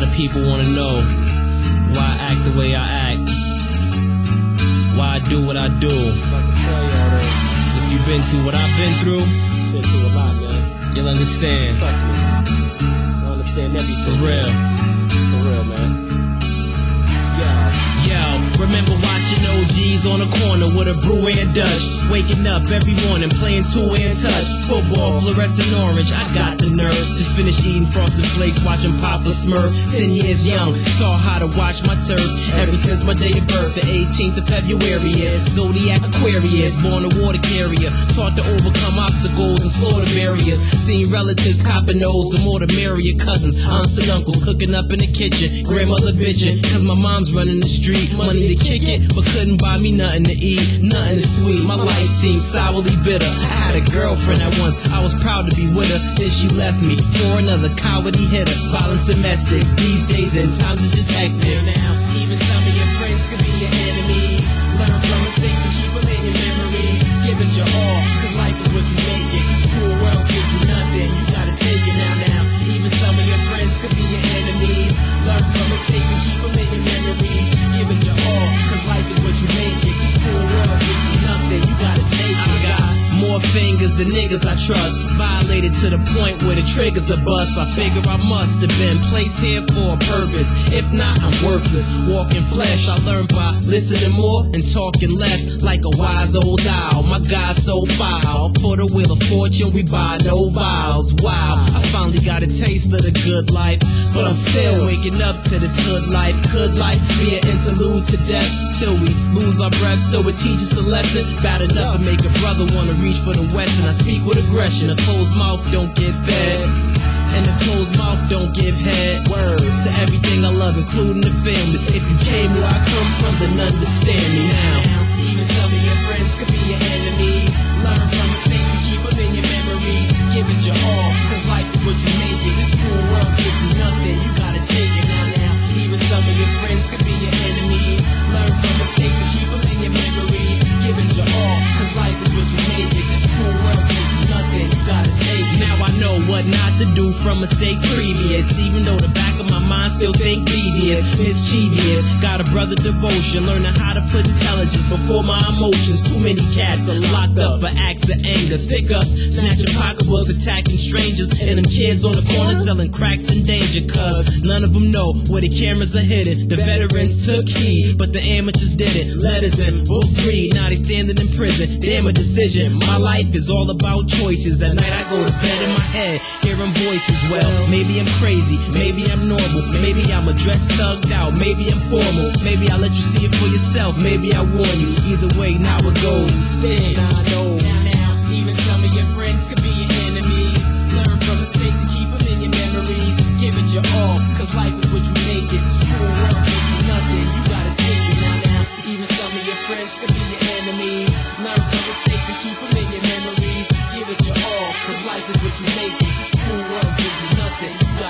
lot of people wanna know why I act the way I act, why I do what I do. I can tell y'all that. If you've been through what I've been through, Been through a lot, man. you'll understand. Trust me. I understand everything. For real. For real, man. Yo, remember watching OGs on the corner with a brew and Dutch. Waking up every morning playing two and touch. Football, fluorescent orange, I got the nerve. Just finished eating frosted flakes, watching Papa Smurf. Ten years young, saw how to watch my turf. Ever since my day of birth, the 18th of February is Zodiac Aquarius, born a water carrier. Taught to overcome obstacles and slaughter barriers. Seen relatives copping nose, the more the merrier. Cousins, aunts and uncles cooking up in the kitchen. Grandmother bitching, cause my mom's running the street. Money to kick it, but couldn't buy me nothing to eat. Nothing to sweet. My life seemed sourly bitter. I had a girlfriend at once, I was proud to be with her. Then she left me for another cowardly hitter. Violence domestic. These days and times it's just hectic. Now, even some of your friends could be your enemies. Learn from mistakes and keep in your memories. Give it your all, cause life is what you make it. Fingers the niggas I trust. Violated to the point where the triggers are bust. I figure I must have been placed here for a purpose. If not, I'm worthless. Walking flesh, I learned by listening more and talking less. Like a wise old owl. My God's so foul. For the wheel of fortune, we buy no vows. Wow, I finally got a taste of the good life. But I'm still waking up to this hood life. Could life be an interlude to death? Till we lose our breath, so it teaches a lesson. Bad enough to make a brother wanna reach for the west. And I speak with aggression. A closed mouth don't get fed. And a closed mouth don't give head. Words to everything I love, including the family. If you came What not to do from mistakes previous. Even though the back of my mind still think devious, mischievous. Got a brother devotion, learning how to put intelligence before my emotions. Too many cats are locked up for acts of anger. Stick ups, snatching pocketbooks, attacking strangers. And them kids on the corner selling cracks in danger. Cause none of them know where the cameras are hidden. The veterans took heed, but the amateurs didn't. Letters in book read, now they standing in prison. Damn a decision. My life is all about choices. At night I go to bed in my head, head, hearing voices well. Maybe I'm crazy, maybe I'm normal, maybe I'm a dress thugged out, maybe I'm formal, maybe I'll let you see it for yourself, maybe I warn you. Either way, now it goes. Then Now, now, even some of your friends could be your enemies. Learn from mistakes and keep them in your memories. Give it your all, cause life is what you make it. School work you nothing, you gotta take it now, now. Even some of your friends could be your enemies. Learn from mistakes and keep them in your memories. Cause life is what you make it. Cool world gives you nothing.